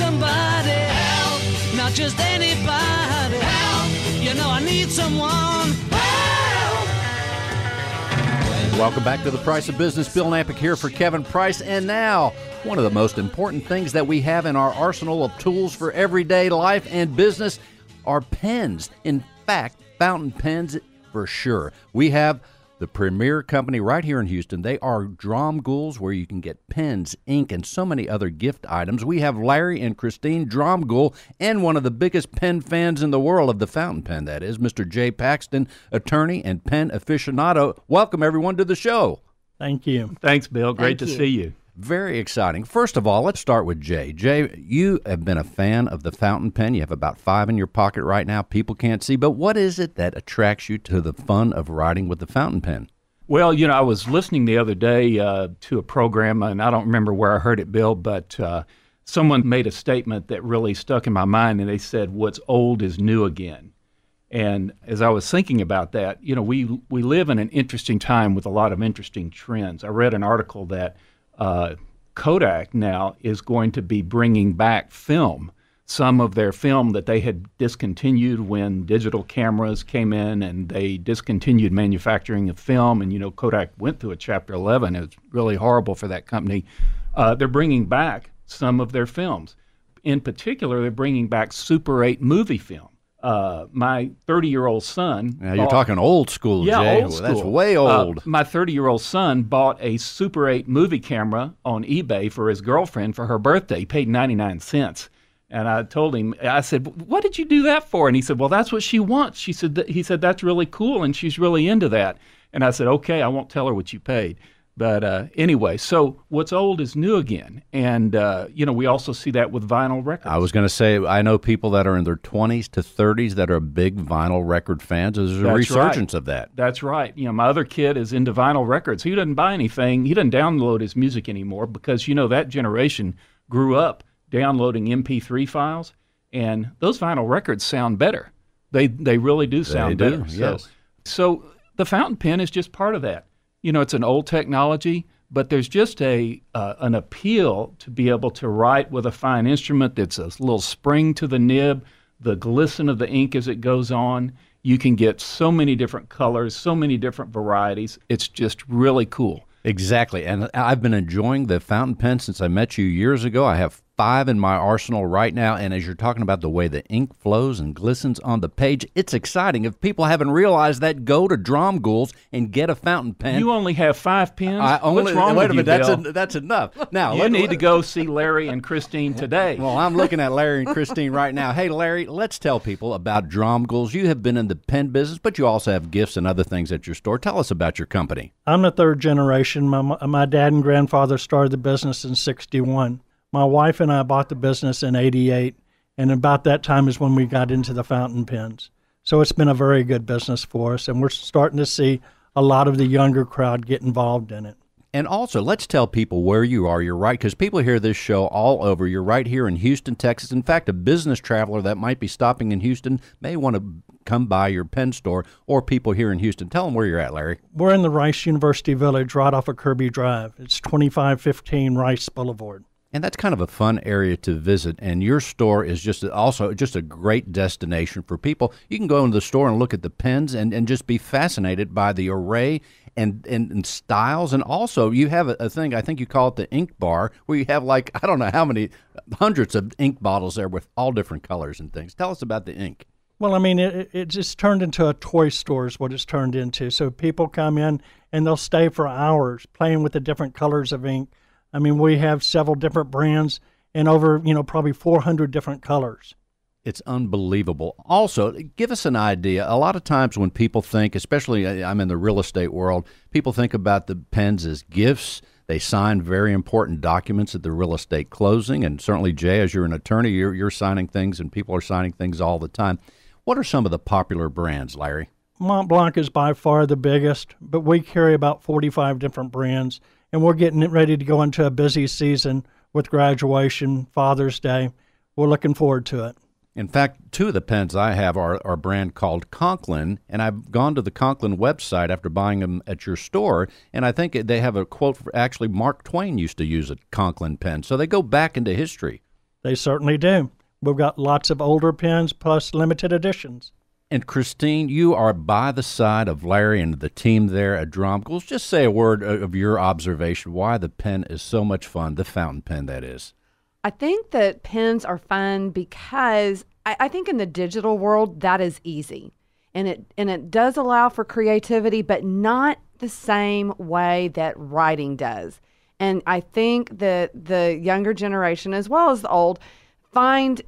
somebody help, not just anybody help. You know I need someone help. Welcome back to the Price of Business. Bill Knapik here for Kevin Price. And now, one of the most important things that we have in our arsenal of tools for everyday life and business are pens. In fact, fountain pens for sure. We have the premier company right here in Houston. They are Dromgoole's, where you can get pens, ink, and so many other gift items. We have Larry and Christine Dromgoole, and one of the biggest pen fans in the world of the fountain pen, that is, Mr. Jay Paxton, attorney and pen aficionado. Welcome, everyone, to the show. Thank you. Thanks, Bill. Great Thank to you. see you. Very exciting. First of all, let's start with Jay. Jay, you have been a fan of the fountain pen. You have about five in your pocket right now. People can't see, but what is it that attracts you to the fun of writing with the fountain pen? Well, you know, I was listening the other day uh, to a program, and I don't remember where I heard it, Bill, but uh, someone made a statement that really stuck in my mind, and they said, "What's old is new again." And as I was thinking about that, you know, we we live in an interesting time with a lot of interesting trends. I read an article that uh, Kodak now is going to be bringing back film. Some of their film that they had discontinued when digital cameras came in, and they discontinued manufacturing of film. And you know, Kodak went through a Chapter 11. It was really horrible for that company. Uh, they're bringing back some of their films. In particular, they're bringing back Super 8 movie film. Uh, my 30 year old son. Now, you're bought- talking old school, yeah, Jay. old Well, That's school. way Uh, old. my 30 year old son bought a Super 8 movie camera on eBay for his girlfriend for her birthday. He paid 99 cents. And I told him, I said, "What did you do that for?" And he said, "Well, that's what she wants." She said, "He said that's really cool, and she's really into that." And I said, "Okay, I won't tell her what you paid." But uh, anyway, so what's old is new again, and uh, you know we also see that with vinyl records. I was going to say, I know people that are in their 20s to 30s that are big vinyl record fans. There's a That's resurgence right. of that. That's right. You know, my other kid is into vinyl records. He doesn't buy anything. He doesn't download his music anymore because you know that generation grew up downloading MP3 files, and those vinyl records sound better. They they really do sound they do, better. yes. So, so the fountain pen is just part of that. You know, it's an old technology, but there's just a uh, an appeal to be able to write with a fine instrument that's a little spring to the nib, the glisten of the ink as it goes on. You can get so many different colors, so many different varieties. It's just really cool. Exactly. And I've been enjoying the fountain pen since I met you years ago. I have five in my arsenal right now. And as you're talking about the way the ink flows and glistens on the page, it's exciting. If people haven't realized that, go to Dromgoole's and get a fountain pen. You only have five pens. I only, What's wrong wait with a minute, you, that's, Bill? en- that's enough. Now, you let- need to go see Larry and Christine today. Well, I'm looking at Larry and Christine right now. Hey, Larry, let's tell people about Dromgoole's. You have been in the pen business, but you also have gifts and other things at your store. Tell us about your company. I'm the third generation. My, my dad and grandfather started the business in 61. My wife and I bought the business in 88, and about that time is when we got into the fountain pens. So it's been a very good business for us, and we're starting to see a lot of the younger crowd get involved in it. And also, let's tell people where you are. You're right, because people hear this show all over. You're right here in Houston, Texas. In fact, a business traveler that might be stopping in Houston may want to come by your pen store, or people here in Houston. Tell them where you're at, Larry. We're in the Rice University Village right off of Kirby Drive. It's 2515 Rice Boulevard. And that's kind of a fun area to visit. And your store is just also just a great destination for people. You can go into the store and look at the pens and, and just be fascinated by the array and, and, and styles. And also, you have a, a thing, I think you call it the ink bar, where you have like, I don't know how many, hundreds of ink bottles there with all different colors and things. Tell us about the ink. Well, I mean, it, it- just turned into a toy store, is what it's turned into. So people come in and they'll stay for hours playing with the different colors of ink. I mean, we have several different brands and over, you know, probably 400 different colors. It's unbelievable. Also, give us an idea. A lot of times when people think, especially uh, I'm in the real estate world, people think about the pens as gifts. They sign very important documents at the real estate closing, and certainly Jay, as you're an attorney, you're, you're signing things, and people are signing things all the time. What are some of the popular brands, Larry? Mont Blanc is by far the biggest, but we carry about 45 different brands, and we're getting ready to go into a busy season with graduation, Father's Day. We're looking forward to it. In fact, two of the pens I have are, are a brand called Conklin, and I've gone to the Conklin website after buying them at your store, and I think they have a quote. For, actually, Mark Twain used to use a Conklin pen, so they go back into history. They certainly do. We've got lots of older pens plus limited editions. And Christine, you are by the side of Larry and the team there at Dromgoole. Just say a word of your observation why the pen is so much fun, the fountain pen that is. I think that pens are fun because I, I think in the digital world that is easy. And it and it does allow for creativity, but not the same way that writing does. And I think that the younger generation, as well as the old, find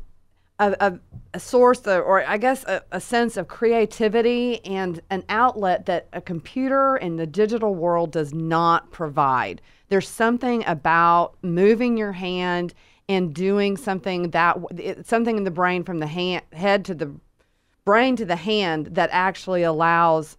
a, a, a source of, or I guess a, a sense of creativity and an outlet that a computer in the digital world does not provide. There's something about moving your hand and doing something that something in the brain from the hand, head to the brain to the hand that actually allows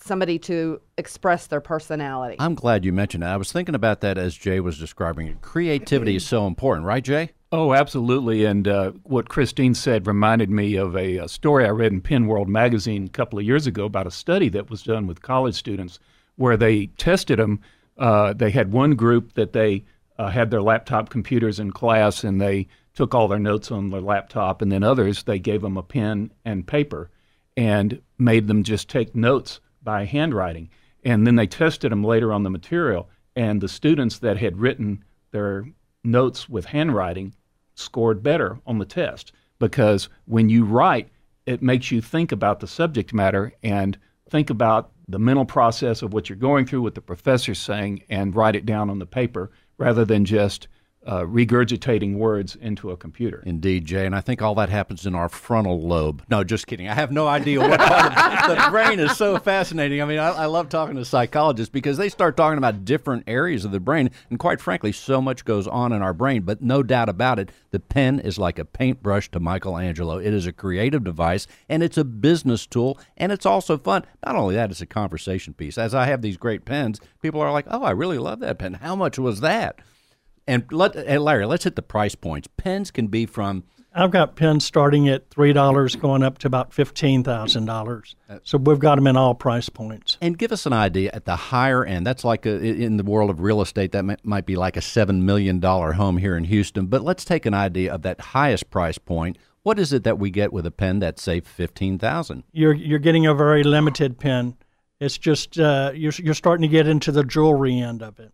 somebody to express their personality. I'm glad you mentioned that. I was thinking about that as Jay was describing it. Creativity is so important, right, Jay? Oh, absolutely. And uh, what Christine said reminded me of a, a, story I read in Pen World magazine a couple of years ago about a study that was done with college students where they tested them. Uh, they had one group that they uh, had their laptop computers in class and they took all their notes on their laptop, and then others, they gave them a pen and paper and made them just take notes by handwriting. And then they tested them later on the material, and the students that had written their notes with handwriting scored better on the test because when you write, it makes you think about the subject matter and think about the mental process of what you're going through, what the professor's saying, and write it down on the paper rather than just uh, regurgitating words into a computer. Indeed, Jay, and I think all that happens in our frontal lobe. No, just kidding. I have no idea what part of the brain is so fascinating. I mean, I, I, love talking to psychologists because they start talking about different areas of the brain, and quite frankly, so much goes on in our brain. But no doubt about it, the pen is like a paintbrush to Michelangelo. It is a creative device, and it's a business tool, and it's also fun. Not only that, it's a conversation piece. As I have these great pens, people are like, "Oh, I really love that pen. How much was that?" And let hey Larry, let's hit the price points. Pens can be from. I've got pens starting at three dollars, going up to about fifteen thousand dollars. So we've got them in all price points. And give us an idea at the higher end. That's like a, in the world of real estate, that might, might be like a seven million dollar home here in Houston. But let's take an idea of that highest price point. What is it that we get with a pen that's say fifteen thousand? You're you're getting a very limited pen. It's just uh, you're you're starting to get into the jewelry end of it.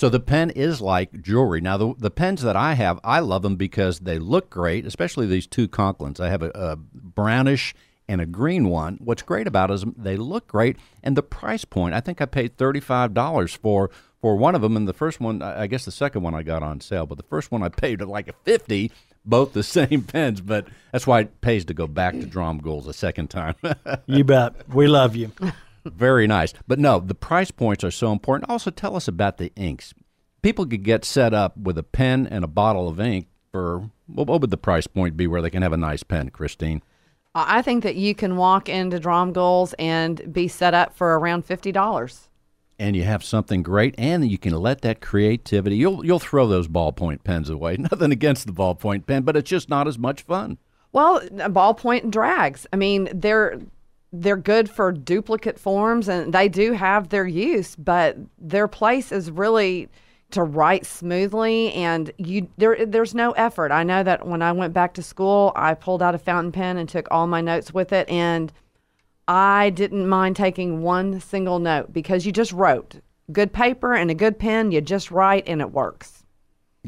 So the pen is like jewelry. Now, the, the pens that I have, I love them because they look great, especially these two Conklins. I have a, a brownish and a green one. What's great about it is they look great, and the price point. I think I paid thirty five dollars for for one of them, and the first one, I guess the second one I got on sale, but the first one I paid like a fifty. Both the same pens, but that's why it pays to go back to Dromgoole's a second time. you bet. We love you. Very nice. But no, the price points are so important. Also, tell us about the inks. People could get set up with a pen and a bottle of ink for what would the price point be where they can have a nice pen, Christine? I think that you can walk into Dromgoole's and be set up for around fifty dollars. And you have something great, and you can let that creativity. You'll you'll throw those ballpoint pens away. Nothing against the ballpoint pen, but it's just not as much fun. Well, ballpoint drags. I mean, they're they're good for duplicate forms and they do have their use, but their place is really to write smoothly and you there there's no effort. I know that when I went back to school, I pulled out a fountain pen and took all my notes with it and I didn't mind taking one single note because you just wrote. Good paper and a good pen, you just write and it works.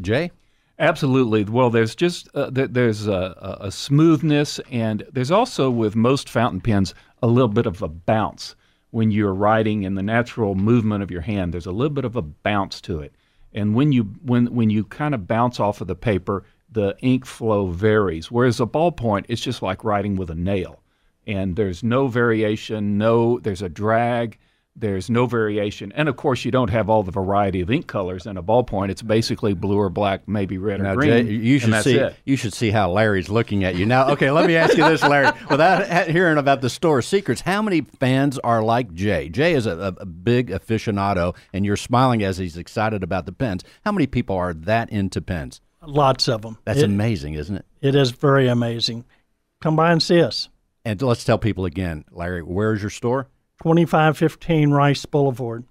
Jay Absolutely. Well, there's just uh, there's a, a, smoothness, and there's also with most fountain pens a little bit of a bounce when you're writing in the natural movement of your hand. There's a little bit of a bounce to it, and when you when when you kind of bounce off of the paper, the ink flow varies. Whereas a ballpoint, it's just like writing with a nail, and there's no variation. No, there's a drag there's no variation. And of course, you don't have all the variety of ink colors in a ballpoint. It's basically blue or black, maybe red now, or green. Jay, you should see it. you should see how Larry's looking at you now. Okay, let me ask you this, Larry. Without hearing about the store secrets, how many fans are like Jay? Jay is a, a big aficionado, and you're smiling as he's excited about the pens. How many people are that into pens? Lots of them. That's it, amazing, isn't it? It is very amazing. Come by and see us. And let's tell people again, Larry, where's your store? 2515 Rice Boulevard.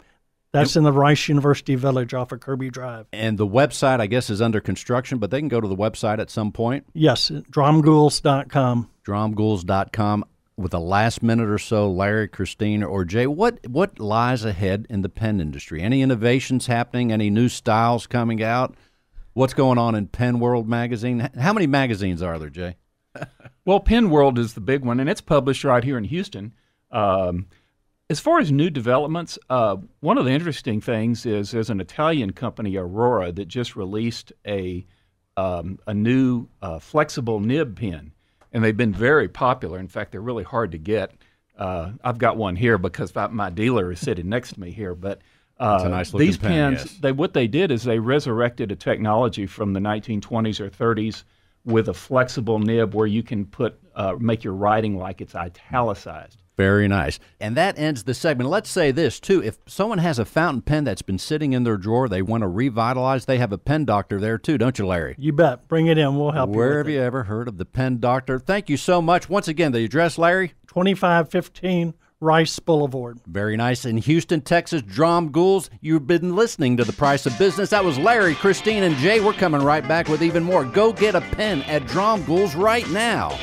That's in the Rice University Village off of Kirby Drive. And the website, I guess, is under construction, but they can go to the website at some point. Yes, dromgooles.com. Dromgooles.com. With the last minute or so, Larry, Christine, or Jay, what what lies ahead in the pen industry? Any innovations happening? Any new styles coming out? What's going on in Pen World magazine? How many magazines are there, Jay? Well, Pen World is the big one, and it's published right here in Houston. Um, as far as new developments, uh, one of the interesting things is there's an Italian company, Aurora, that just released a um, a new uh, flexible nib pen, and they've been very popular. In fact, they're really hard to get. Uh, I've got one here because my dealer is sitting next to me here, but. Uh, nice these pen, pens, yes. they what they did is they resurrected a technology from the 1920s or 30s with a flexible nib where you can put uh, make your writing like it's italicized. Very nice. And that ends the segment. Let's say this, too. If someone has a fountain pen that's been sitting in their drawer, they want to revitalize, they have a pen doctor there, too, don't you, Larry? You bet. Bring it in. We'll help Where you. Where have with you ever heard of the pen doctor? Thank you so much. Once again, the address, Larry? 2515 Rice Boulevard. Very nice. In Houston, Texas, Dromgoole's, you've been listening to The Price of Business. That was Larry, Christine, and Jay. We're coming right back with even more. Go get a pen at Dromgoole's right now.